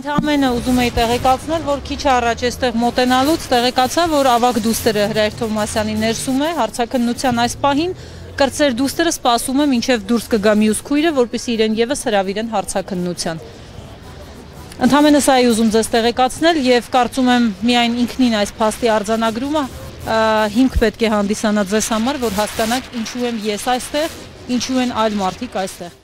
Ընդհանրապես ուզում էի տեղեկացնել, որ քիչ առաջ այստեղ մոտենալուց տեղեկացա, որ ավակ դուստրը Հրայր Թովմասյանի ներսում է հարցակնության այս պահին կրծեր դուստրը սպասում է մինչև դուրս կգա մյուս քույրը, որպեսզի իրեն եւս հրավիրեն հարցակնության։ Ընդհանրապես սա էի ուզում ձեզ տեղեկացնել եւ կարծում եմ միայն ինքնին այս փաստի արձանագրումը հիմք պետք է հանդիսանա ձեզ համար, որ հասկանաք ինչու եմ ես այստեղ, ինչու են այլ մարդիկ այստեղ։